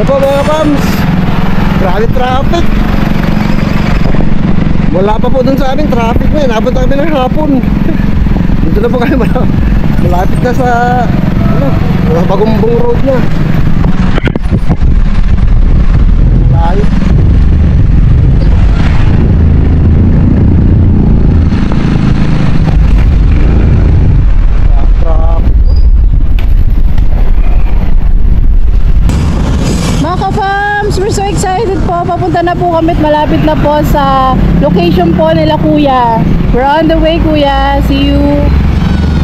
Ano po mga pams? Grabe traffic. Wala pa po dun sa amin traffic na. Inabot na kami ng hapon. Dito na po kami mal- malapit na sa ano, bagumbong road na. Layo. Traffic. Mga ka-fams, we're so excited po. Papunta na po kami at malapit na po sa location po nila kuya. We're on the way kuya. See you.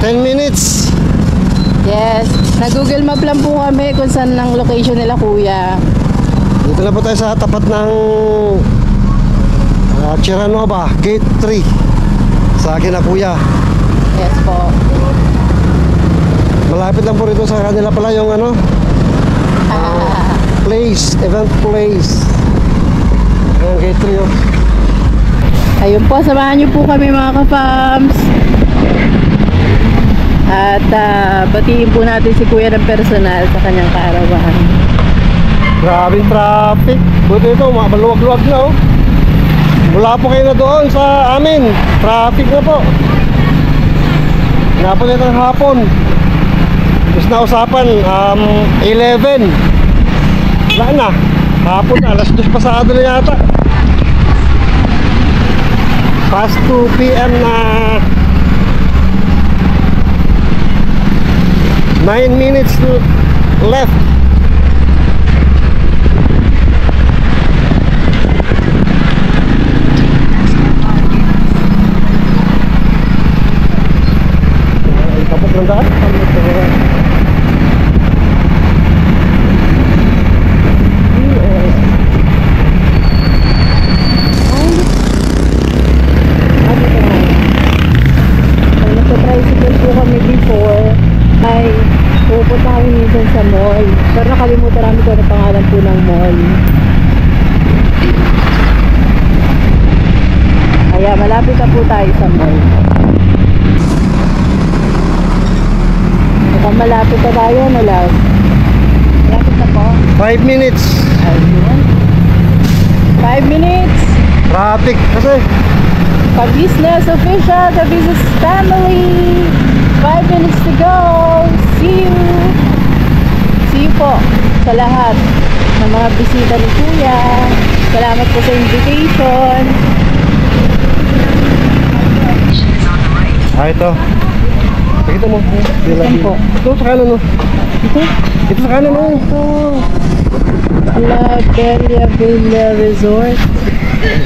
10 minutes. Yes. Nag-google map lang po kami kung saan ang location nila kuya. Dito na po tayo sa tapat ng uh, Chiranova, Gate 3. Sa akin na kuya. Yes po. Malapit lang po rito sa kanila pala yung ano, Ah, place, event place. 3 oh. ayun po, samahan niyo po kami mga ka-fams. At ah, batiin po natin si kuya ng personal sa kanyang kaarawan. Grabe traffic. Buti ito, ma- maluwag-luwag na oh. Mula po kayo na doon sa amin. Traffic na po. Nito ng hapon. Tapos na usapan, um, 11. Wala na. Hapon alas 2 pasado na yata. Past 2 p.m. na 9 minutes left. Ay, Tapos ng daan. Pag nagpa-tricycle po kami before, ay pupunta kami minsan sa mall. Pero nakalimutan namin kung ano pangalan po ng mall. Kaya malapit na po tayo sa mall. Mukhang malapit na tayo, no love? Malapit na po. 5 minutes. Ayun. Five minutes. Traffic kasi. Pa-business official, the business family. Five minutes to go. See you. See you po sa lahat ng mga bisita ni Kuya. Salamat po sa invitation. Ah, ito. Pakita mo. Saan po? Ito sa kanan oh. Ito? Ito sa kanan oh. Ito. La Bella Villa Resort.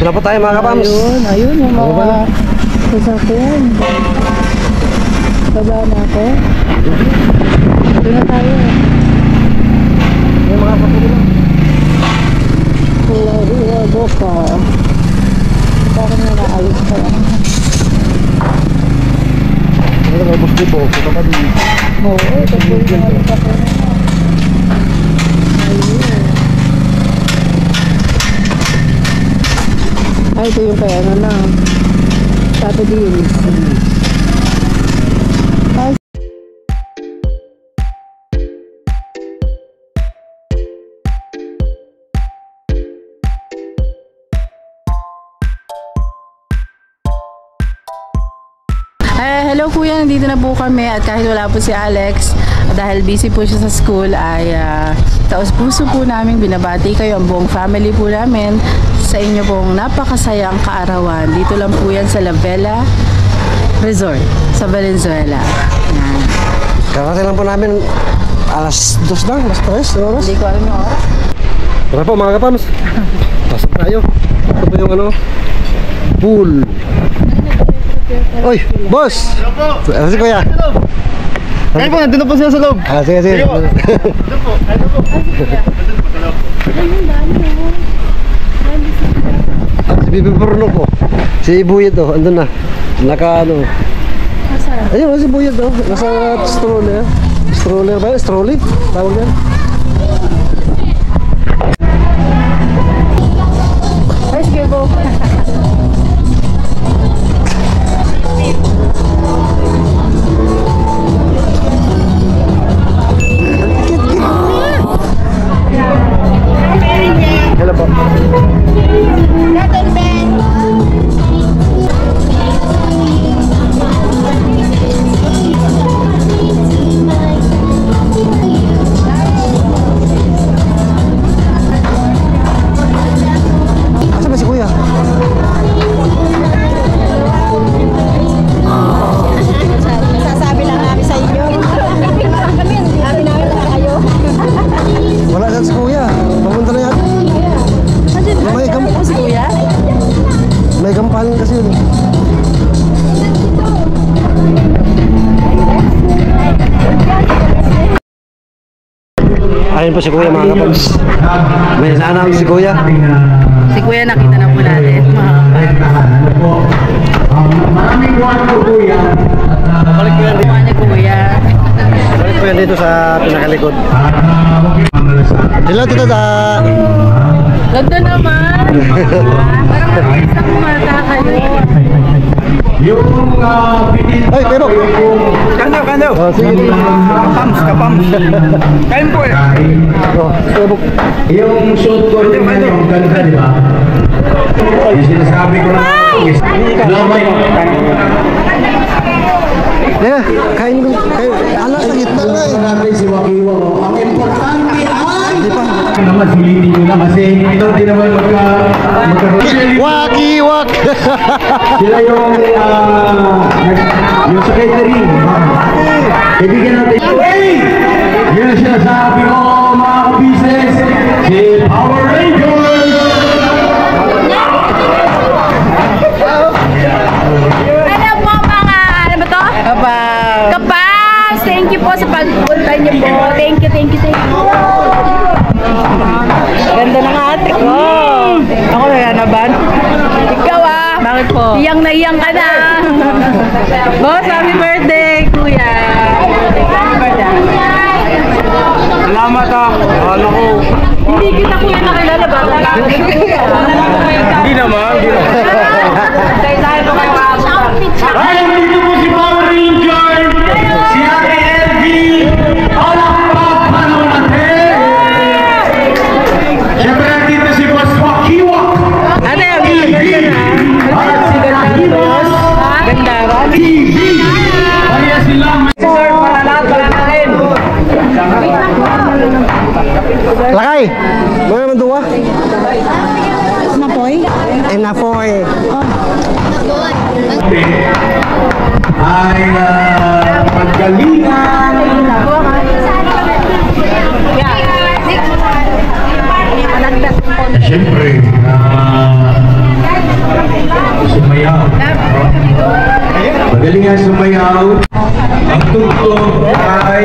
Na po tayo mga kapams. Ayun, ayun yung mga sasakyan. Baba na ako. Ito na tayo. May mga kapatid na. Claria Boca. Parang na naayos pa lang. Ito may bus dito. Ito pa din. Oo, ito po yung. Ayun. Ay, ito yung kaya ano na. Hills. Eh, hello kuya, nandito na po kami at kahit wala po si Alex dahil busy po siya sa school ay uh, taos puso po namin binabati kayo ang buong family po namin sa inyo pong napakasayang kaarawan. Dito lang po yan sa La Vela Resort sa Valenzuela. Yan. Kakasay lang po namin alas dos lang, alas tres, oras. Hindi ko alam yung oras. Tara po mga kapams. Pasok tayo. Ito po yung ano, pool. Oy, boss! Ano si kuya? Kaya po, nandun na po sila sa loob. Ah, sige, sige. Sige po. Doon po, ano po? Ah, si Bibi Bruno po. Si Buyed oh, andun na. Naka ano. Ayun, si Buyed oh. Nasa stroller. Stroller ba? yun? Stroller? Tawag yan? Kumakain po si Kuya mga kapags. May nanang si Kuya. Si Kuya nakita na po natin. Maraming buwan po yan. Balik ko yan dito. Mga ni Kuya. Balik ko yan dito sa pinakalikod. Hello, Tito Da. Ganda naman! Parang isang mata kayo. Yung uh, pinili Ay, pero. Kano, kano. Oh, sige. Kapams, kapams. Kain po eh. Oh, pero. Yung suit ko rin na yung ganda, di ba? Yung sinasabi ko na is lamay. Yeah, kain ko. Kain. Ala, sa gitna na eh. si Wakiwa. Ang importante ay... Naman silitin nyo na kasi din naman magka... Waki, wak. Sila yung... nag- yung sa catering. Ibigyan natin. Hey! Yun ang sinasabi ko mga business. Si Power Rangers! Po? Iyang na iyang ka na. Boss, happy birthday, Kuya! Salamat ah. Ano ko. Hindi kita kuya nakilala ba? Hindi naman, hindi naman. Tayo tayo po kayo Ay, Lakay. Mga manduwa. Napoy? Eh, napoy. ay uh, paggalingan Siyempre, uh, sumayaw. Magalingan sumayaw. Ang tugtog ay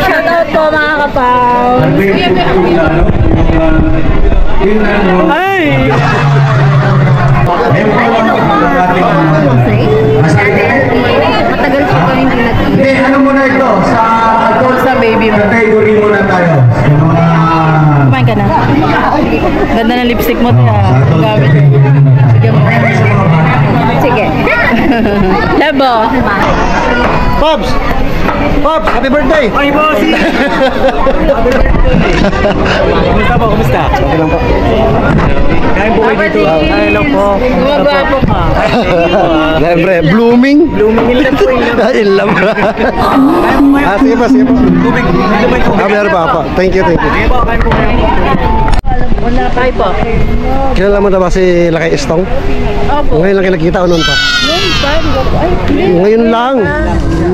Shoutout po mga kapaw. ano ba yung tugtog na? Yung, uh, Yung ano? Pops! Pops, happy birthday! Ay, boss. Kumusta po, kumusta? Okay lang po. Kain po kayo dito. Hello po. Ka. Siyempre, blooming. Blooming ilan po yun. Ilam. ah, sige pa, sige pa. Tubig. Ah, meron pa, pa. Thank you, thank you. Sige po, kain po. Wala pa po. Kilala mo na ba si Lakay Estong? Opo. Ngayon lang kinakita o noon pa? Noon pa, Ay. Ngayon lang.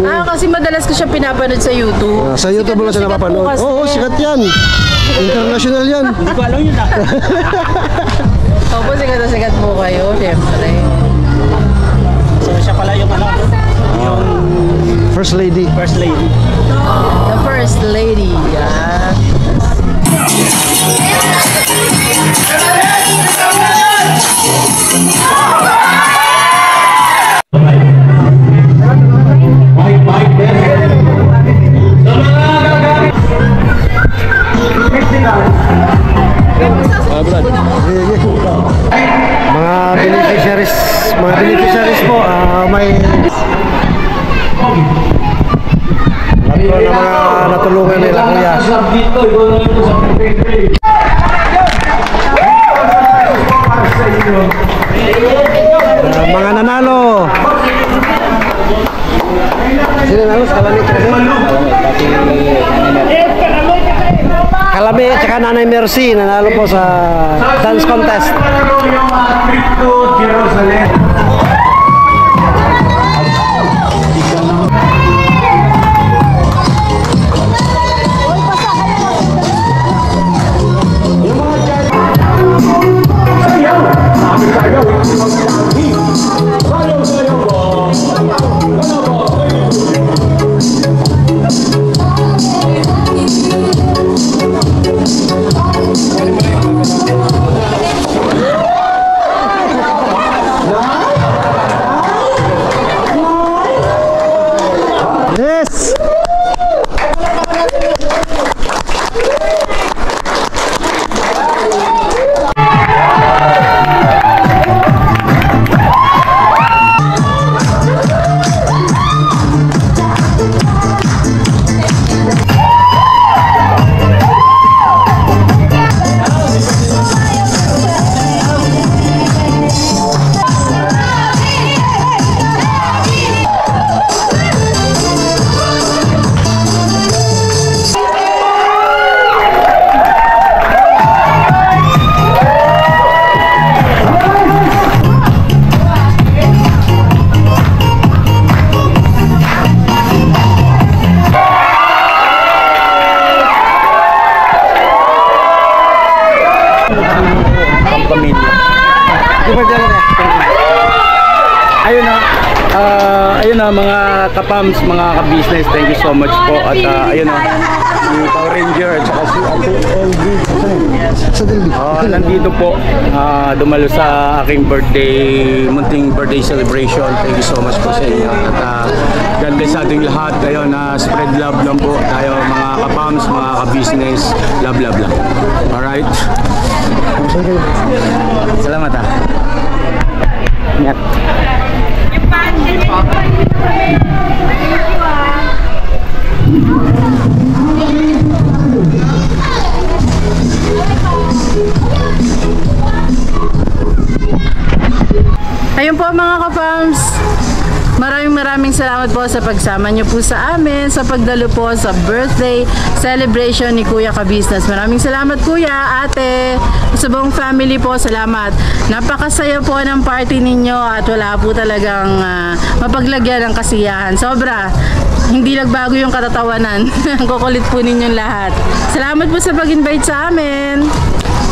Ah, kasi madalas ko siya pinapanood sa YouTube. Ah, sa YouTube mo siya napapanood. Oo, sikat yan. International yan. Hindi ko alam yun ah. Opo, sikat na sikat po kayo, siyempre. So, siya pala yung ano, yung First lady. first lady. The first lady. Yeah. Mike, Mike, yes. Mercy nanalo po sa dance contest. Ah, ayun na mga kapams, mga ka-business, thank you so much po. At ah, ayun na, si Power Ranger at saka si Ate LG. Sa Dilby. Ah, nandito po, ah, dumalo sa aking birthday, munting birthday celebration. Thank you so much po sa inyo. At ah, God bless sa ating lahat. Kayo na spread love lang po. Tayo mga kapams, mga ka-business, love, love lang. Alright? Salamat ah. Ingat. Ayun po mga ka-farms. Maraming salamat po sa pagsama niyo po sa amin, sa pagdalo po sa birthday celebration ni Kuya Kabisnes. Maraming salamat Kuya, Ate, sa buong family po, salamat. Napakasaya po ng party ninyo at wala po talagang ah, mapaglagyan ng kasiyahan. Sobra. Hindi nagbago yung katatawanan. Ang kukulit po ninyong lahat. Salamat po sa pag-invite sa amin.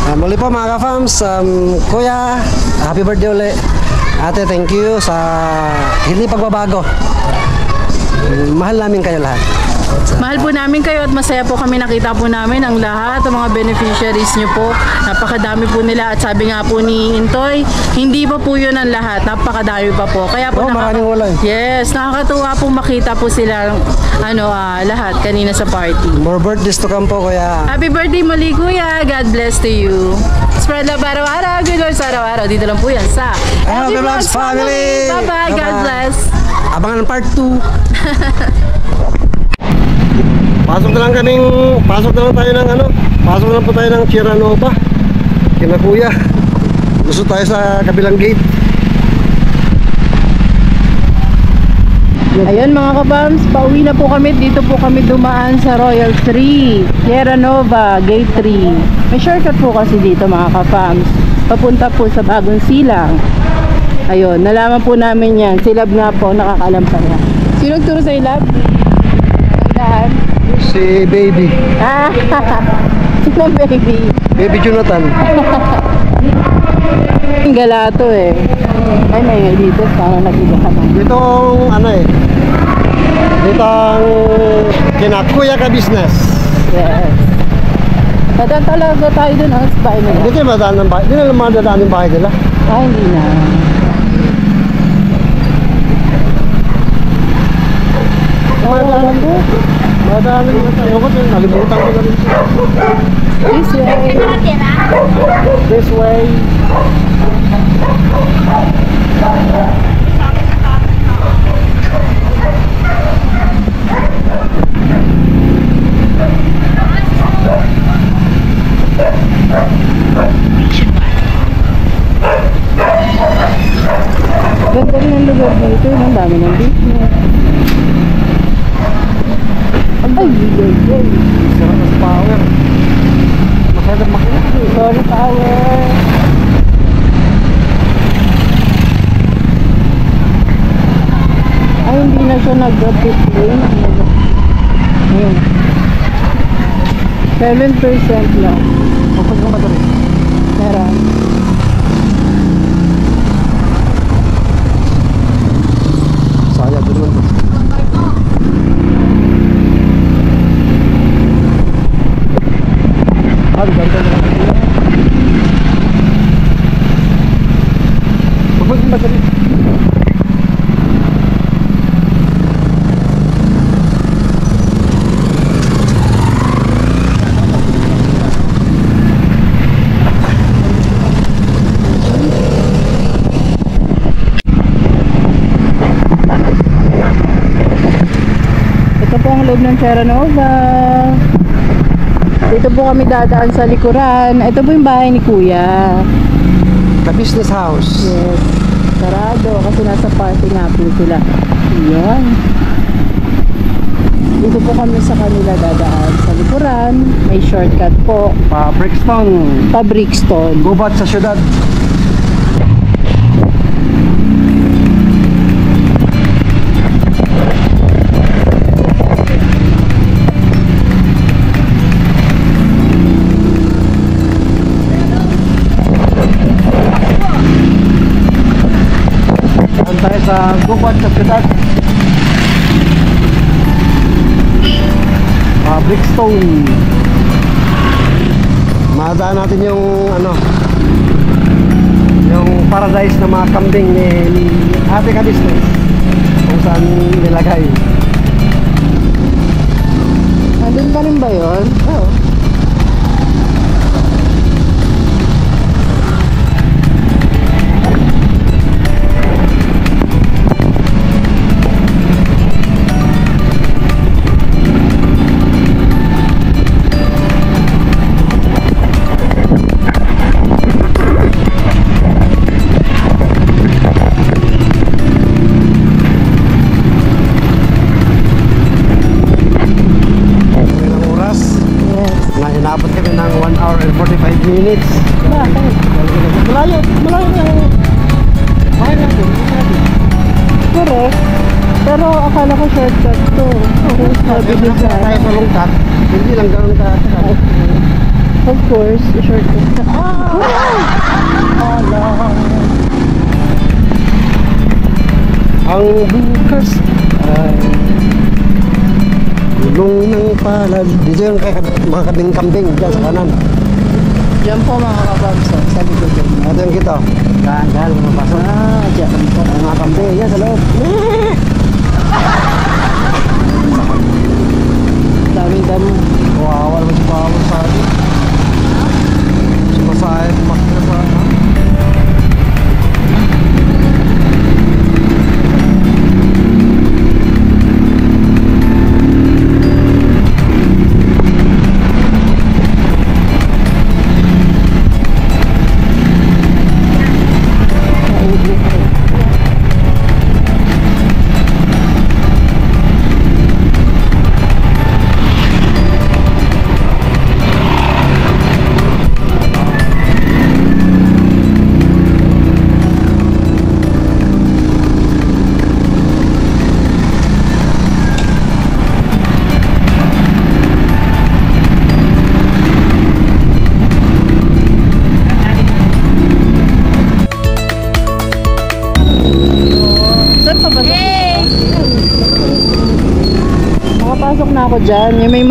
Ah, muli po mga ka-fams, um, Kuya, happy birthday uli. Ate, thank you sa hindi pagbabago. Mahal namin kayo lahat. Mahal po namin kayo at masaya po kami nakita po namin ang lahat ng mga beneficiaries nyo po. Napakadami po nila at sabi nga po ni Intoy, hindi pa po yun ang lahat. Napakadami pa po. Kaya po Oh, maraming wala. Yes, nakakatuwa po makita po sila ano ah, lahat kanina sa party. More birthdays to come po, Kuya. Happy birthday muli kuya. God bless to you. Spread love araw-araw. Good Lord sa araw-araw. Dito lang po yan sa LG Vlogs Family. Bye-bye. God bless. Abangan ang part 2. pasok na lang kaming, pasok na lang tayo ng ano, pasok na lang po tayo ng Sierra Nova. Kina Kuya. Gusto tayo sa kabilang gate. Ayun mga kabams, pauwi na po kami. Dito po kami dumaan sa Royal 3, Sierra Nova, Gate 3. May shortcut po kasi dito mga kabams. Papunta po sa Bagong Silang. Ayun, nalaman po namin yan. Si Lab nga po, nakakalam pa yan. Sino nagturo sa Lab? Daan? Si Baby. Ah, sino baby? Baby Jonathan. Ang galato eh. Ay, may dito. Parang nag-iba. Dito ang ano eh. Dito ang kina Kuya ka business. Yes. Dadaan talaga tayo dun, ah, sa bahay nila. Dito yung madaan ng bahay. Dito na naman dadaan yung bahay nila. Ah, hindi na. Madaan ko. Madaan ko. Nalimutan ko na rin. This way. This way. Ganda rin ang lugar dito. Ang dami ng business. Ay, ay, ay. Sarap na sa power. Masyadong makina. Sorry, power. Ay, hindi na siya nag-pit lane. Ayun. 7% lang. Kapag yung madali. Meron. Saya din naman. Ang ganda na lang. Kapag yung madali. Ito po ang loob ng Terra Nova. Dito po kami dadaan sa likuran. Ito po yung bahay ni Kuya. The business house. Yes. Sarado kasi nasa party nga po sila. Yan. Dito po kami sa kanila dadaan sa likuran. May shortcut po. Pa Brixton. Pa Brixton. Gubat sa syudad. Sa Gupad sa Pitat. Ah, Brickstone. Madaan natin yung ano yung paradise na mga kambing ni, ni ate ka business kung saan nilagay. Nandun pa rin ba yun? Course, shortcut. Ang bukas ay gulong ng palad. Dito yung kay mga kabing-kambing dyan sa kanan. Diyan po mga kababso. Sabi ko dyan. Ito yung kita. Dahil, dahil mapasok. Ah, diyan po. Ang mga kambing yan sa loob. Daming damo. Kawawa naman si sa atin. I'm. and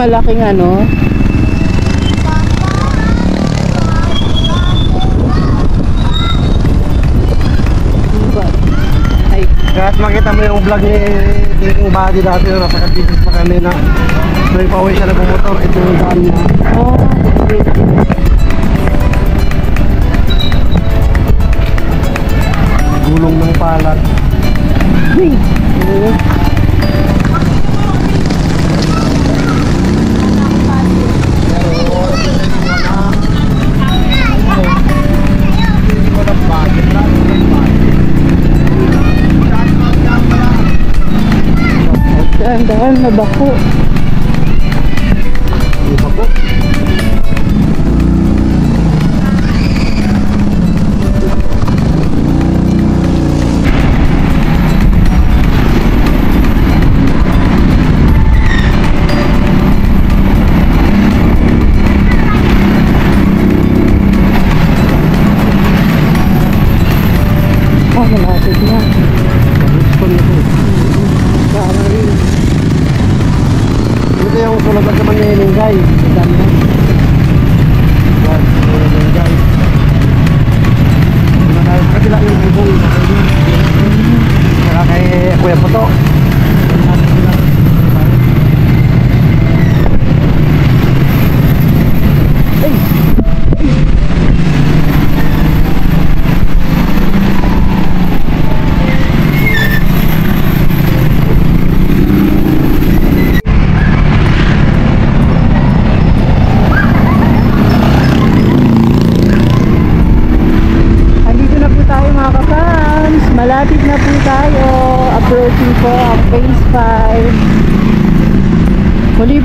malaking ano. Kahit makita mo yung vlog ni Ding Body dati na napaka-business pa kami na may pauwi siya na bumotor. Ito yung daan niya. oh, Gulong ng palad. Daan-daan na.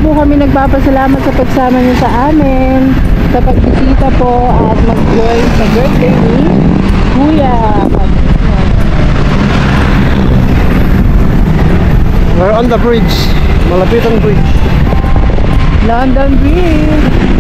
Po kami nagpapasalamat sa pagsama niyo sa amin. Sa pagbisita po at mag-join sa birthday ni Kuya. We're on the bridge. Malapitan bridge. London Bridge.